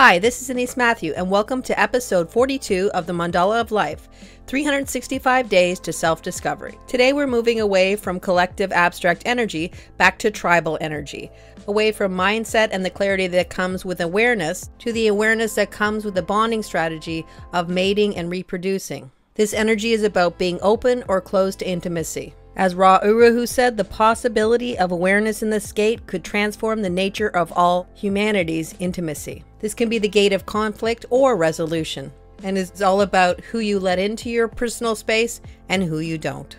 Hi, this is Denise Mathew, and welcome to episode 42 of the Mandala of Life 365 Days to Self Discovery. Today, we're moving away from collective abstract energy back to tribal energy, away from mindset and the clarity that comes with awareness to the awareness that comes with the bonding strategy of mating and reproducing. This energy is about being open or closed to intimacy. As Ra Uru Hu said, the possibility of awareness in this gate could transform the nature of all humanity's intimacy. This can be the gate of conflict or resolution, and it's all about who you let into your personal space and who you don't.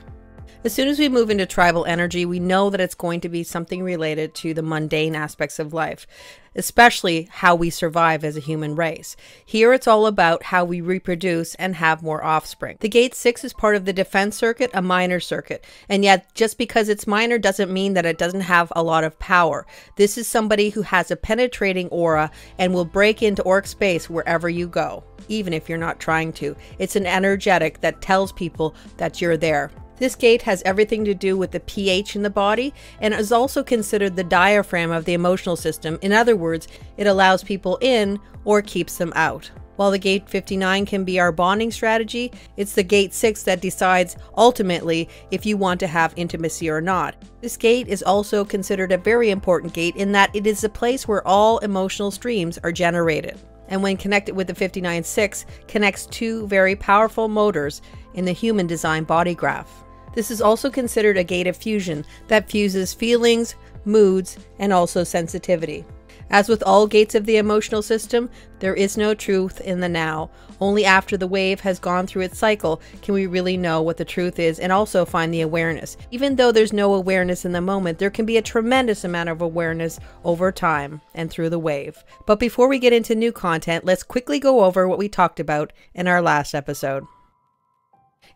As soon as we move into tribal energy, we know that it's going to be something related to the mundane aspects of life, especially how we survive as a human race. Here it's all about how we reproduce and have more offspring. The Gate 6 is part of the defense circuit, a minor circuit, and yet just because it's minor doesn't mean that it doesn't have a lot of power. This is somebody who has a penetrating aura and will break into orc space wherever you go, even if you're not trying to. It's an energetic that tells people that you're there. This gate has everything to do with the pH in the body and is also considered the diaphragm of the emotional system. In other words, it allows people in or keeps them out. While the gate 59 can be our bonding strategy, it's the gate 6 that decides ultimately if you want to have intimacy or not. This gate is also considered a very important gate in that it is the place where all emotional streams are generated. And when connected with the 59-6, connects two very powerful motors in the human design body graph. This is also considered a gate of fusion that fuses feelings, moods, and also sensitivity. As with all gates of the emotional system, there is no truth in the now. Only after the wave has gone through its cycle can we really know what the truth is and also find the awareness. Even though there's no awareness in the moment, there can be a tremendous amount of awareness over time and through the wave. But before we get into new content, let's quickly go over what we talked about in our last episode.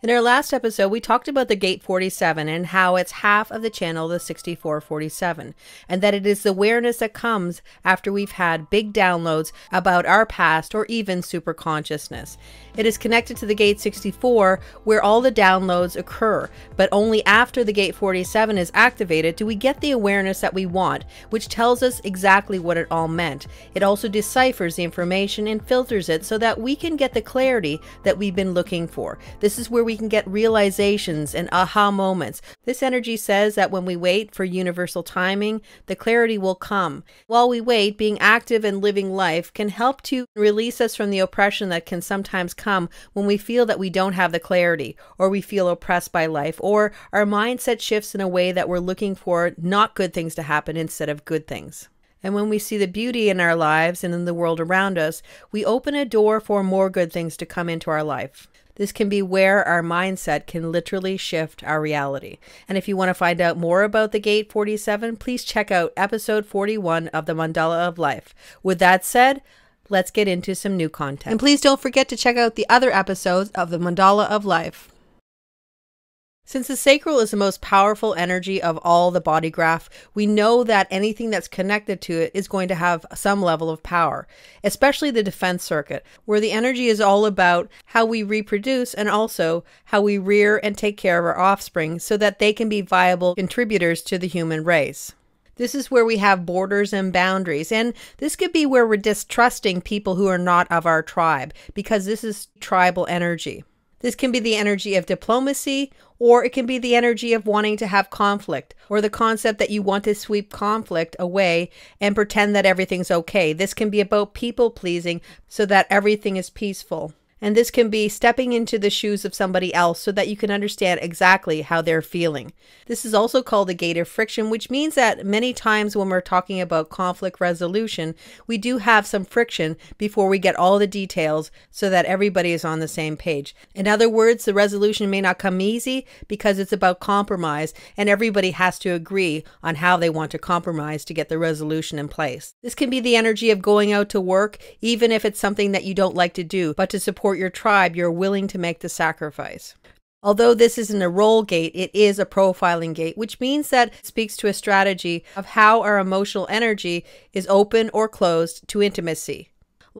In our last episode, we talked about the Gate 47 and how it's half of the channel, the 6447, and that it is the awareness that comes after we've had big downloads about our past or even super consciousness. It is connected to the Gate 64 where all the downloads occur, but only after the Gate 47 is activated do we get the awareness that we want, which tells us exactly what it all meant. It also deciphers the information and filters it so that we can get the clarity that we've been looking for. This is where we can get realizations and aha moments. This energy says that when we wait for universal timing, the clarity will come. While we wait, being active and living life can help to release us from the oppression that can sometimes come when we feel that we don't have the clarity, or we feel oppressed by life, or our mindset shifts in a way that we're looking for not good things to happen instead of good things. And when we see the beauty in our lives and in the world around us, we open a door for more good things to come into our life. This can be where our mindset can literally shift our reality. And if you want to find out more about the Gate 47, please check out episode 41 of the Mandala of Life. With that said, let's get into some new content. And please don't forget to check out the other episodes of the Mandala of Life. Since the sacral is the most powerful energy of all the body graph, we know that anything that's connected to it is going to have some level of power, especially the defense circuit, where the energy is all about how we reproduce and also how we rear and take care of our offspring so that they can be viable contributors to the human race. This is where we have borders and boundaries. And this could be where we're distrusting people who are not of our tribe because this is tribal energy. This can be the energy of diplomacy, or it can be the energy of wanting to have conflict, or the concept that you want to sweep conflict away and pretend that everything's okay. This can be about people pleasing so that everything is peaceful. And this can be stepping into the shoes of somebody else so that you can understand exactly how they're feeling. This is also called the gate of friction, which means that many times when we're talking about conflict resolution, we do have some friction before we get all the details so that everybody is on the same page. In other words, the resolution may not come easy because it's about compromise and everybody has to agree on how they want to compromise to get the resolution in place. This can be the energy of going out to work, even if it's something that you don't like to do, but to support support your tribe, you're willing to make the sacrifice. Although this isn't a role gate, it is a profiling gate, which means that speaks to a strategy of how our emotional energy is open or closed to intimacy.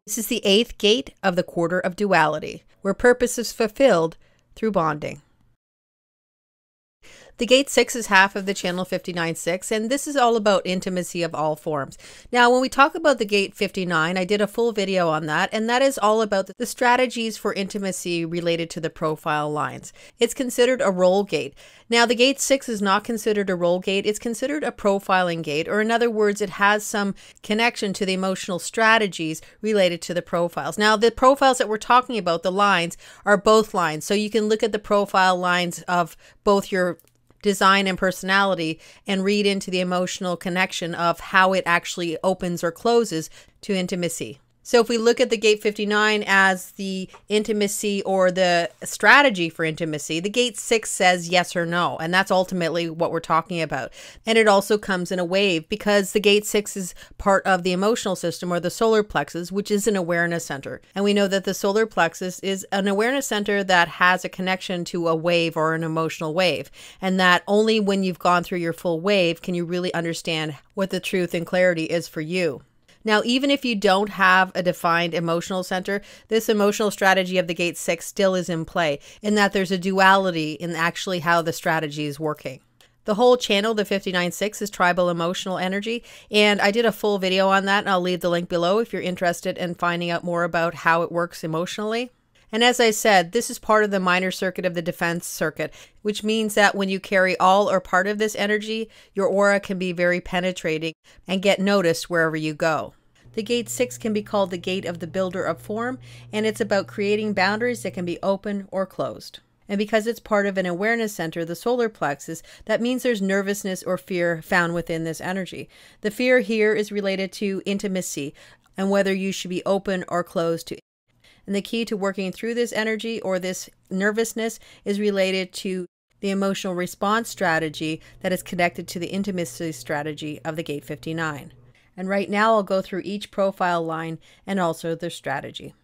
This is the eighth gate of the quarter of duality, where purpose is fulfilled through bonding. The gate 6 is half of the channel 59.6, and this is all about intimacy of all forms. Now, when we talk about the gate 59, I did a full video on that, and that is all about the strategies for intimacy related to the profile lines. It's considered a role gate. Now, the gate 6 is not considered a role gate, it's considered a profiling gate, or in other words, it has some connection to the emotional strategies related to the profiles. Now, the profiles that we're talking about, the lines, are both lines. So you can look at the profile lines of both your design and personality and read into the emotional connection of how it actually opens or closes to intimacy. So if we look at the gate 59 as the intimacy or the strategy for intimacy, the gate 6 says yes or no, and that's ultimately what we're talking about. And it also comes in a wave because the gate 6 is part of the emotional system or the solar plexus, which is an awareness center. And we know that the solar plexus is an awareness center that has a connection to a wave or an emotional wave, and that only when you've gone through your full wave can you really understand what the truth and clarity is for you. Now, even if you don't have a defined emotional center, this emotional strategy of the gate six still is in play in that there's a duality in actually how the strategy is working. The whole channel, the 596, is tribal emotional energy. And I did a full video on that, and I'll leave the link below if you're interested in finding out more about how it works emotionally. And as I said, this is part of the minor circuit of the defense circuit, which means that when you carry all or part of this energy, your aura can be very penetrating and get noticed wherever you go. The gate 6 can be called the gate of the builder of form, and it's about creating boundaries that can be open or closed. And because it's part of an awareness center, the solar plexus, that means there's nervousness or fear found within this energy. The fear here is related to intimacy and whether you should be open or closed to. And the key to working through this energy or this nervousness is related to the emotional response strategy that is connected to the intimacy strategy of the gate 59. And right now I'll go through each profile line and also their strategy.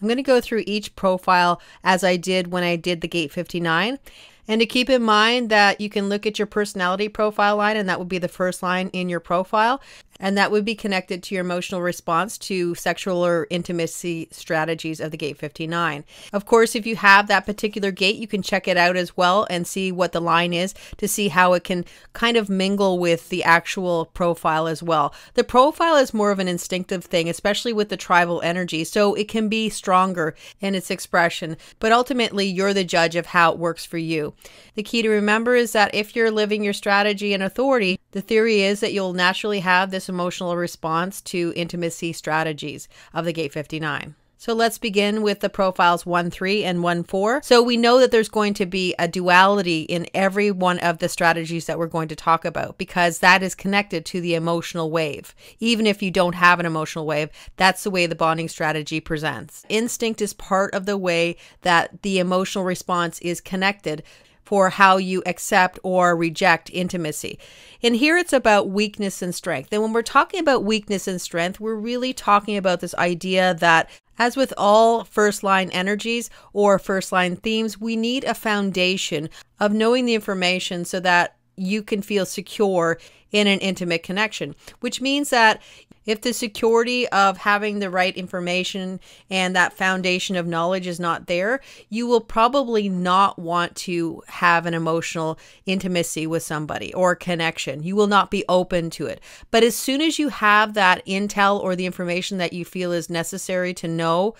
I'm going to go through each profile as I did when I did the Gate 59. And to keep in mind that you can look at your personality profile line, and that would be the first line in your profile. And that would be connected to your emotional response to sexual or intimacy strategies of the gate 59. Of course, if you have that particular gate, you can check it out as well and see what the line is to see how it can kind of mingle with the actual profile as well. The profile is more of an instinctive thing, especially with the tribal energy, so it can be stronger in its expression, but ultimately you're the judge of how it works for you. The key to remember is that if you're living your strategy and authority, the theory is that you'll naturally have this emotional response to intimacy strategies of the Gate 59. So let's begin with the profiles 1 3 and 1 4. So we know that there's going to be a duality in every one of the strategies that we're going to talk about because that is connected to the emotional wave. Even if you don't have an emotional wave, that's the way the bonding strategy presents. Instinct is part of the way that the emotional response is connected for how you accept or reject intimacy. And here it's about weakness and strength. And when we're talking about weakness and strength, we're really talking about this idea that as with all first line energies or first line themes, we need a foundation of knowing the information so that you can feel secure in an intimate connection, which means that if the security of having the right information and that foundation of knowledge is not there, you will probably not want to have an emotional intimacy with somebody or connection. You will not be open to it. But as soon as you have that intel or the information that you feel is necessary to know,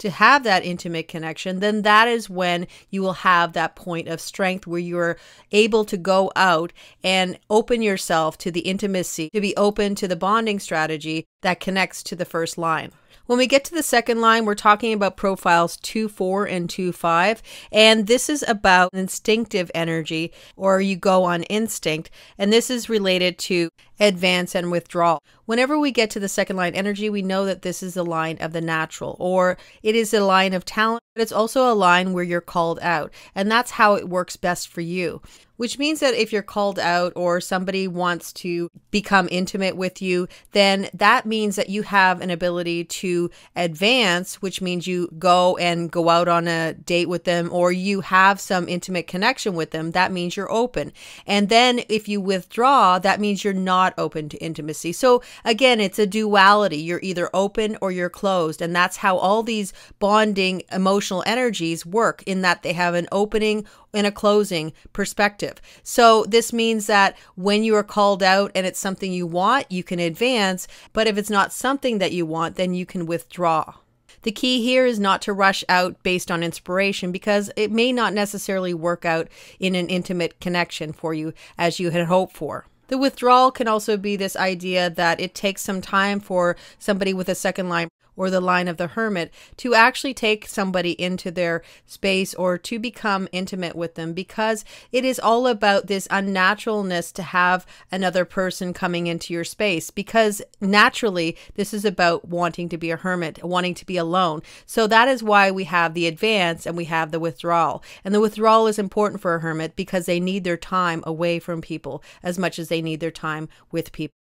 to have that intimate connection, then that is when you will have that point of strength where you're able to go out and open yourself to the intimacy, to be open to the bonding strategy that connects to the first line. When we get to the second line, we're talking about profiles 2 4 and 2 5. And this is about instinctive energy, or you go on instinct. And this is related to advance and withdrawal. Whenever we get to the second line energy, we know that this is a line of the natural, or it is a line of talent, but it's also a line where you're called out. And that's how it works best for you which means that if you're called out or somebody wants to become intimate with you, then that means that you have an ability to advance, which means you go and go out on a date with them or you have some intimate connection with them. That means you're open. And then if you withdraw, that means you're not not open to intimacy. So again, it's a duality. You're either open or you're closed. And that's how all these bonding emotional energies work in that they have an opening and a closing perspective. So this means that when you are called out and it's something you want, you can advance. But if it's not something that you want, then you can withdraw. The key here is not to rush out based on inspiration because it may not necessarily work out in an intimate connection for you as you had hoped for. The withdrawal can also be this idea that it takes some time for somebody with a second line or the line of the hermit to actually take somebody into their space or to become intimate with them because it is all about this unnaturalness to have another person coming into your space because naturally this is about wanting to be a hermit, wanting to be alone. So that is why we have the advance and we have the withdrawal. And the withdrawal is important for a hermit because they need their time away from people as much as they need their time with people.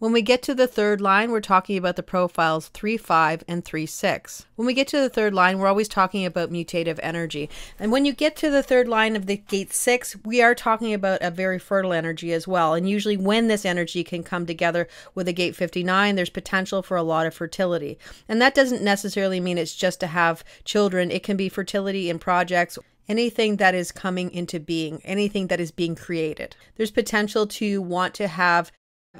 When we get to the third line, we're talking about the profiles 3 5 and 3 6. When we get to the third line, we're always talking about mutative energy. And when you get to the third line of the gate 6, we are talking about a very fertile energy as well. And usually, when this energy can come together with a gate 59, there's potential for a lot of fertility. And that doesn't necessarily mean it's just to have children, it can be fertility in projects anything that is coming into being, anything that is being created. There's potential to want to have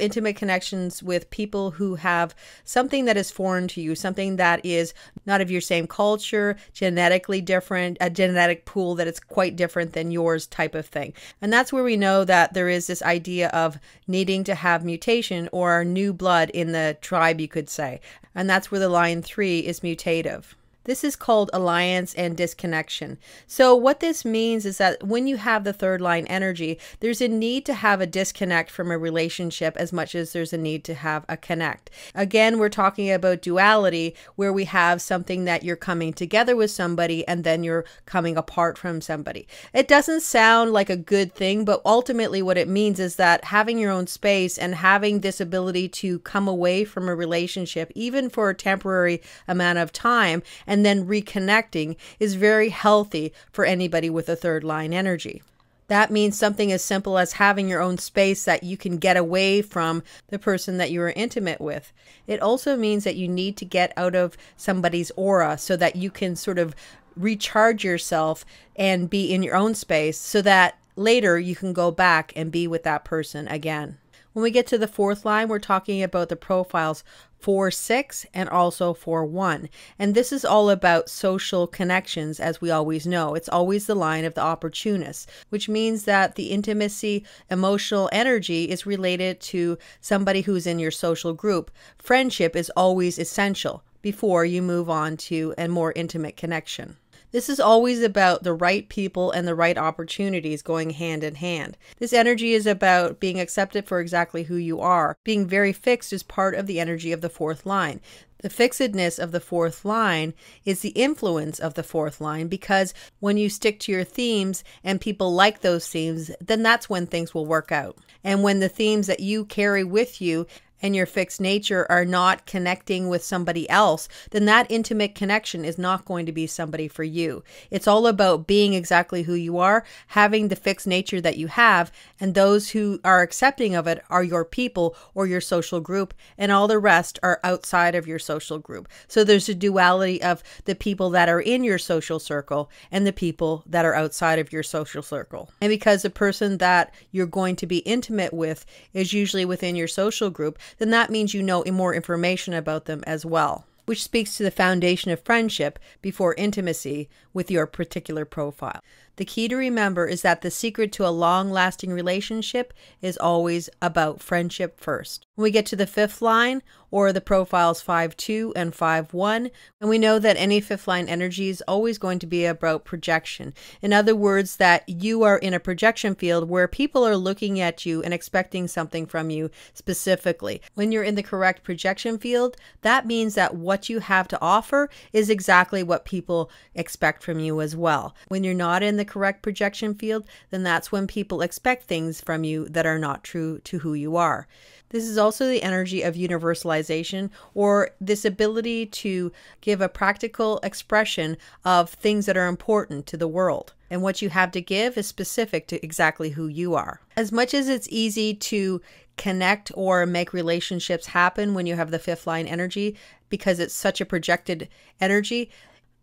intimate connections with people who have something that is foreign to you, something that is not of your same culture, genetically different, a genetic pool that is quite different than yours type of thing. And that's where we know that there is this idea of needing to have mutation or new blood in the tribe, you could say. And that's where the line three is mutative. This is called alliance and disconnection. So, what this means is that when you have the third line energy, there's a need to have a disconnect from a relationship as much as there's a need to have a connect. Again, we're talking about duality where we have something that you're coming together with somebody and then you're coming apart from somebody. It doesn't sound like a good thing, but ultimately, what it means is that having your own space and having this ability to come away from a relationship, even for a temporary amount of time, and and then reconnecting is very healthy for anybody with a third line energy. That means something as simple as having your own space that you can get away from the person that you are intimate with. It also means that you need to get out of somebody's aura so that you can sort of recharge yourself and be in your own space so that later you can go back and be with that person again. When we get to the fourth line, we're talking about the profiles 4 6 and also 4 1. And this is all about social connections, as we always know. It's always the line of the opportunist, which means that the intimacy, emotional energy is related to somebody who's in your social group. Friendship is always essential before you move on to a more intimate connection. This is always about the right people and the right opportunities going hand in hand. This energy is about being accepted for exactly who you are. Being very fixed is part of the energy of the fourth line. The fixedness of the fourth line is the influence of the fourth line because when you stick to your themes and people like those themes, then that's when things will work out. And when the themes that you carry with you and your fixed nature are not connecting with somebody else, then that intimate connection is not going to be somebody for you. It's all about being exactly who you are, having the fixed nature that you have, and those who are accepting of it are your people or your social group, and all the rest are outside of your social group. So there's a duality of the people that are in your social circle and the people that are outside of your social circle. And because the person that you're going to be intimate with is usually within your social group, then that means you know more information about them as well, which speaks to the foundation of friendship before intimacy with your particular profile. The key to remember is that the secret to a long lasting relationship is always about friendship first. When we get to the fifth line, or the profiles 5 2 and 5 1, and we know that any fifth line energy is always going to be about projection. In other words, that you are in a projection field where people are looking at you and expecting something from you specifically. When you're in the correct projection field, that means that what you have to offer is exactly what people expect from you as well. When you're not in the correct projection field, then that's when people expect things from you that are not true to who you are. This is also the energy of universalization or this ability to give a practical expression of things that are important to the world. And what you have to give is specific to exactly who you are. As much as it's easy to connect or make relationships happen when you have the fifth line energy because it's such a projected energy.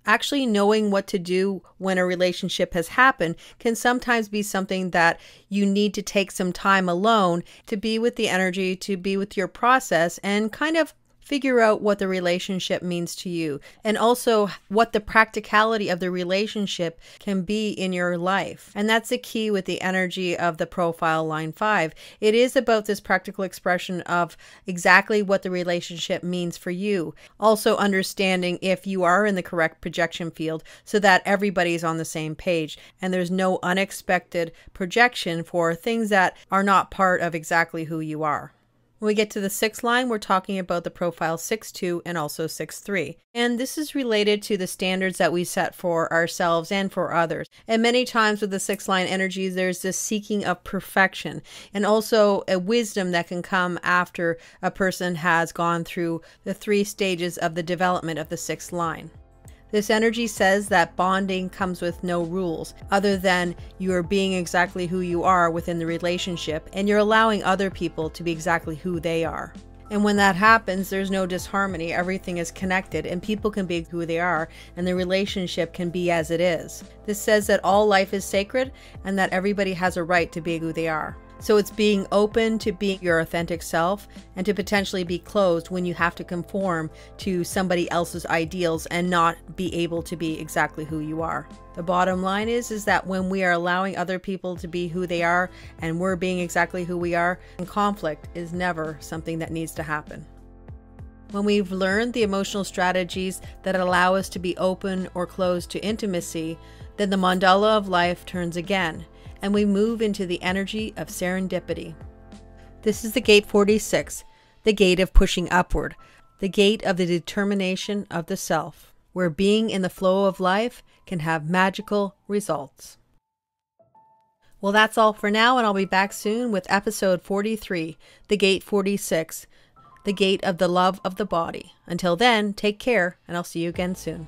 Actually knowing what to do when a relationship has happened can sometimes be something that you need to take some time alone to be with the energy, to be with your process, and kind of figure out what the relationship means to you and also what the practicality of the relationship can be in your life. And that's the key with the energy of the profile line five. It is about this practical expression of exactly what the relationship means for you. Also, understanding if you are in the correct projection field so that everybody's on the same page and there's no unexpected projection for things that are not part of exactly who you are. When we get to the sixth line, we're talking about the profile 6-2 and also 6-3. And this is related to the standards that we set for ourselves and for others. And many times with the six line energies, there's this seeking of perfection and also a wisdom that can come after a person has gone through the three stages of the development of the sixth line. This energy says that bonding comes with no rules other than you are being exactly who you are within the relationship and you're allowing other people to be exactly who they are. And when that happens, there's no disharmony. Everything is connected, and people can be who they are, and the relationship can be as it is. This says that all life is sacred and that everybody has a right to be who they are. So it's being open to being your authentic self and to potentially be closed when you have to conform to somebody else's ideals and not be able to be exactly who you are. The bottom line is is that when we are allowing other people to be who they are and we're being exactly who we are, conflict is never something that needs to happen. When we've learned the emotional strategies that allow us to be open or closed to intimacy, then the mandala of life turns again and we move into the energy of serendipity. This is the gate 46, the gate of pushing upward, the gate of the determination of the self, where being in the flow of life can have magical results. Well, that's all for now, and I'll be back soon with episode 43, The Gate 46, The Gate of the Love of the Body. Until then, take care, and I'll see you again soon.